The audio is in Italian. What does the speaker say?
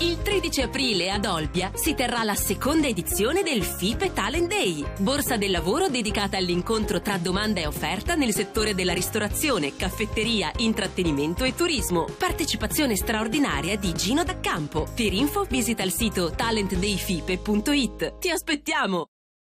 Il 13 aprile ad Olbia si terrà la seconda edizione del FIPE Talent Day, borsa del lavoro dedicata all'incontro tra domanda e offerta nel settore della ristorazione, caffetteria, intrattenimento e turismo. Partecipazione straordinaria di Gino D'Accampo. Per info visita il sito talentdayfipe.it. Ti aspettiamo!